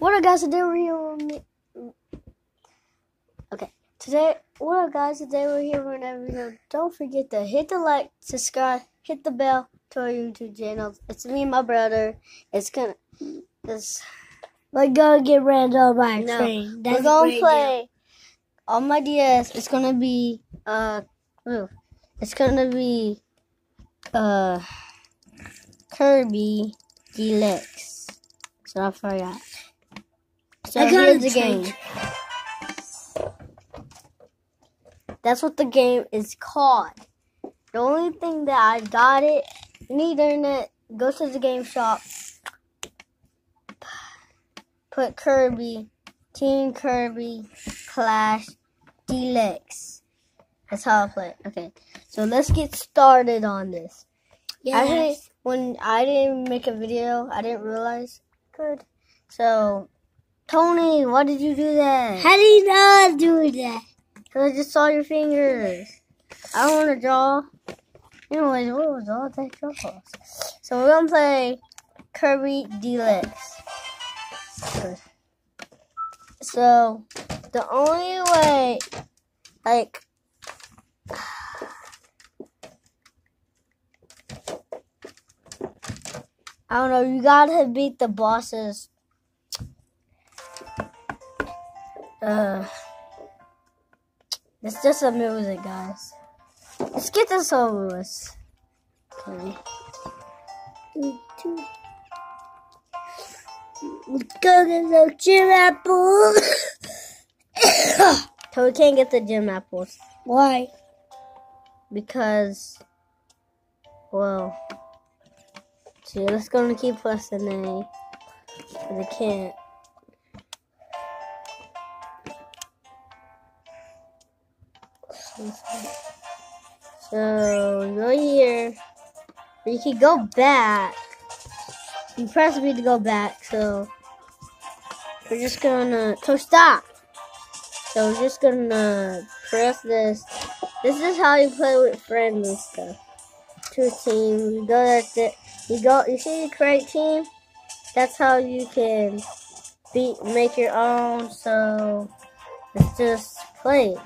What up, guys? Today we're here with me. Okay, today, what up, guys? Today we're here with another video. Don't forget to hit the like, subscribe, hit the bell to our YouTube channel. It's me and my brother. It's gonna. This. We're gonna get random by No, train. we're gonna play on my DS. It's gonna be uh, it's gonna be uh, Kirby Deluxe. So I forgot. So I got the game. That's what the game is called. The only thing that I got it, need internet, go to the game shop, put Kirby, Team Kirby, Clash, Deluxe. That's how I play. it. Okay, so let's get started on this. Yes. when I didn't make a video, I didn't realize. Good. So, Tony, why did you do that? How did you know I do that? Cause I just saw your fingers. I don't want to draw. Anyways, what was all that draw? So we're gonna play Kirby Deluxe. So the only way, like, I don't know. You gotta beat the bosses. Uh. It's just a music, guys. Let's get this over with. Okay. Go get some gem apples. So we can't get the gem apples Why? because, well, see, let's go and keep pressing A. But I can't. So go here. You can go back. You press B to go back. So we're just gonna. So stop. So we're just gonna press this. This is how you play with friends and stuff. Two teams. You go at the. You go. You see the create team. That's how you can beat make your own. So let's just play it.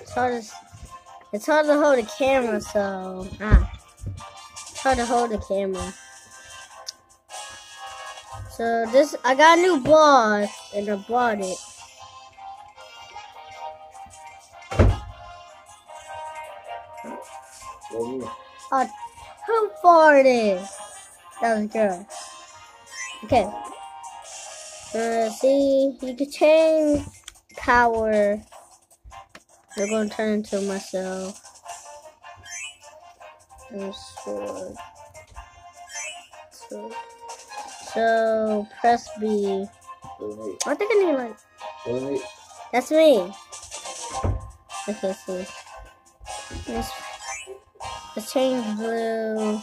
It's hard to. It's hard to hold a camera. So ah. It's hard to hold the camera. So this, I got a new boss and I bought it. Oh, who farted? That was a girl. Okay. Uh, see, you can change power. I'm gonna turn into myself. And sword. Sword. So press B. Think I need like that's me. Okay. Let's, let's change blue.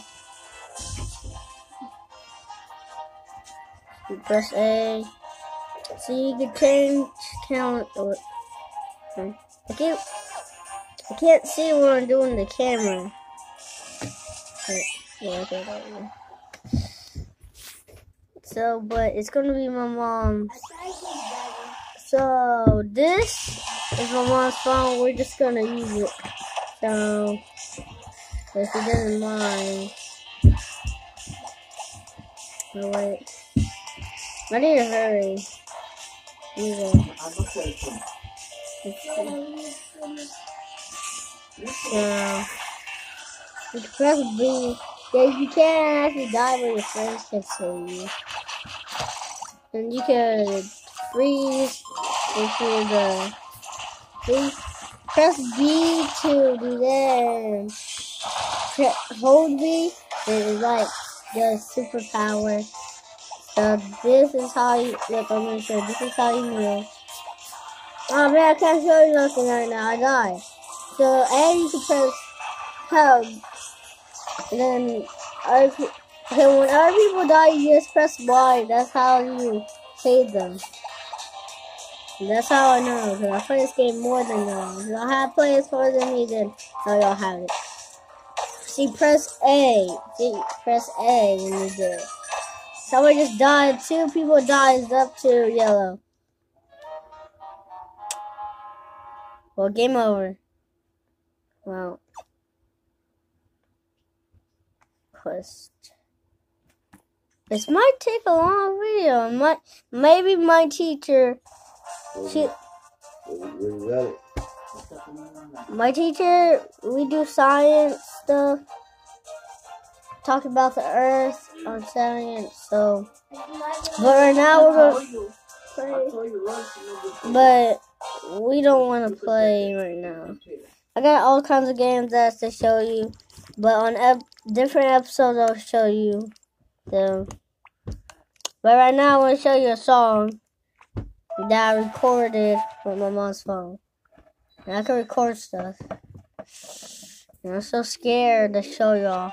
Press A. See, you can change count. Or. I can't. I can't see what I'm doing the camera. Wait, yeah, okay, that way. So, but it's gonna be my mom's. So this is my mom's phone. We're just gonna use it. So if she doesn't mind. Oh wait. I need to hurry. You can press B. Yeah, you can actually die when your friends can save you. And you can freeze you're the freeze. Press B to do that. Hold B is like the superpower. So this is how you look. I'm gonna show. This is how you heal. Oh man, I can't show you nothing right now. I die. So and you can press. And then okay, when other people die, you just press Y. That's how you save them. And that's how I know, because I play this game more than y'all. If y'all have players more than me, then now y'all have it. See, press A. See, press A when you do it. Somebody just died. Two people died. It's up to yellow. Well, game over. Well. Quest. This might take a long video. Might, maybe my teacher. She, my teacher, we do science stuff. Talk about the earth on science. So, but right now we're going. But we don't want to play right now. I got all kinds of games that's to show you. But on ep- different episodes, I'll show you them. But right now, I want to show you a song that I recorded with my mom's phone. And I can record stuff. And I'm so scared to show y'all.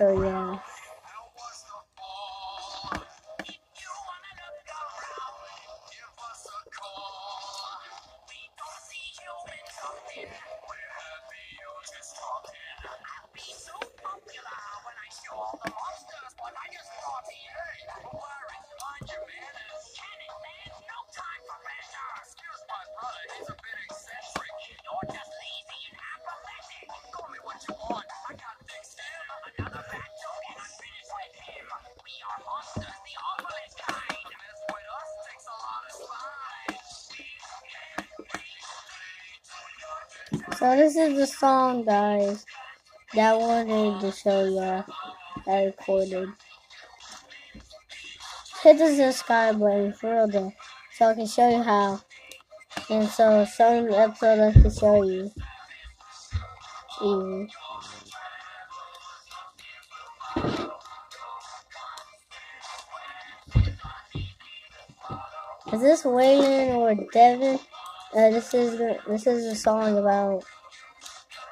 So yeah. So this is the song, guys, that I wanted to show that I recorded. Hit the subscribe button for real though, so I can show you how. And so some episode I can show you. Easy. Is this Waylon or Devin? Uh, this is this is a song about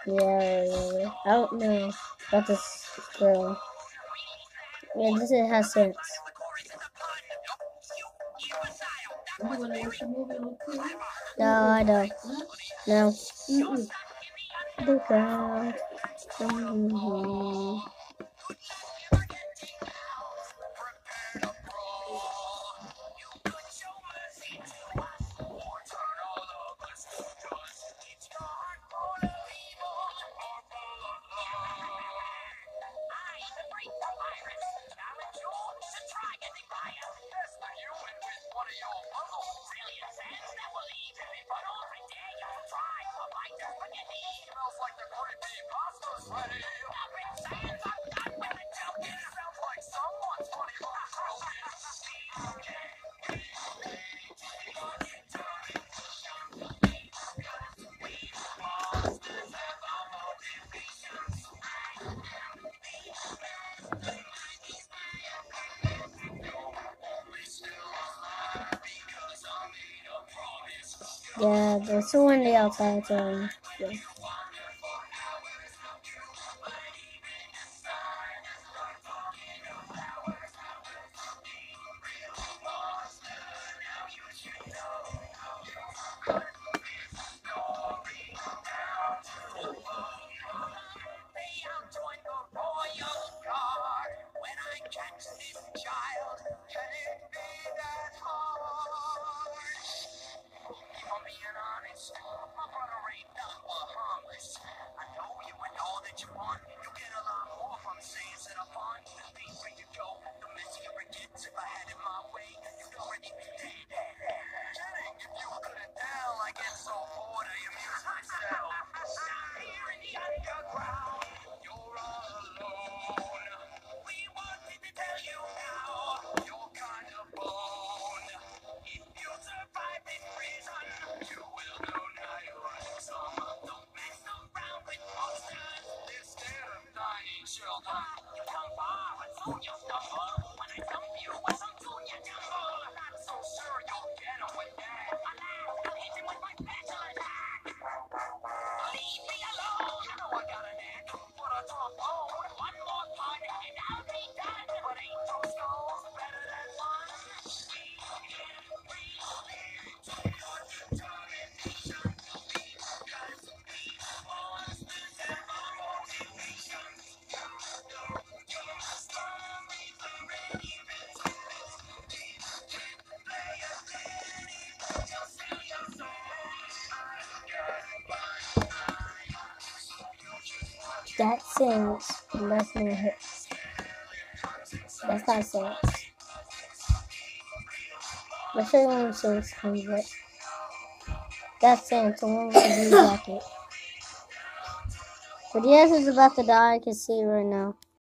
yeah. I don't know about this girl. Yeah, this is, has sense. No, I don't. No. Mm-mm. The crowd. Mhm. Smells Yeah, there's someone on the outside. So, yeah. 看，就有方法我揍你 That Sans. And that's not hit. That's not Sans. I'll show you when Sans comes up. That's Sans, the one with the blue jacket. But yes is about to die, I can see right now.